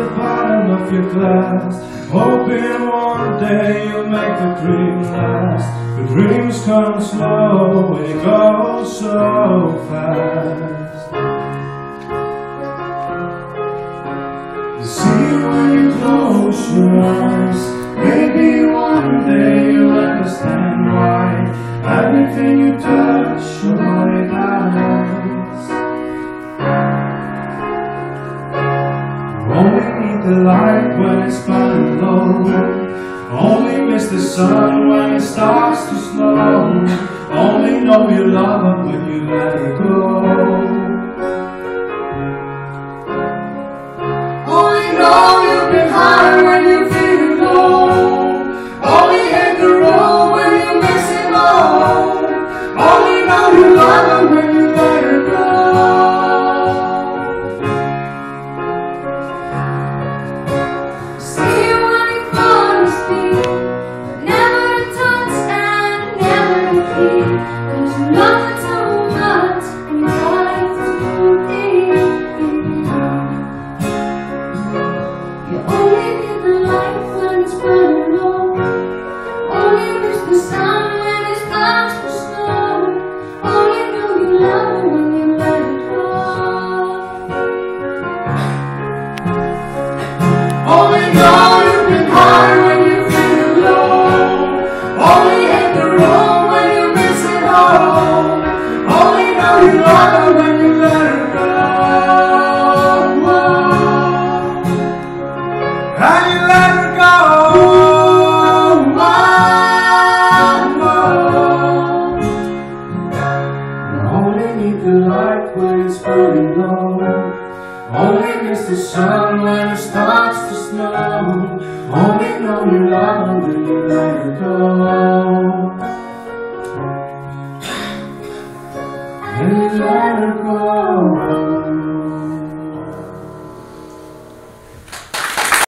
of your glass. Hoping one day you'll make the dream last. The dreams come slow it goes so fast. You see when you close your eyes. Maybe one day you'll understand why Everything you touch, the light when it's burning low Only miss the sun when it starts to snow Only know you love her when you let her go Only know you've been high when you're feeling low. Only hit the road when you're missing home. The light when it's burning low. Only miss the sun when it starts to snow. Only know you love her when you let her go. You let her go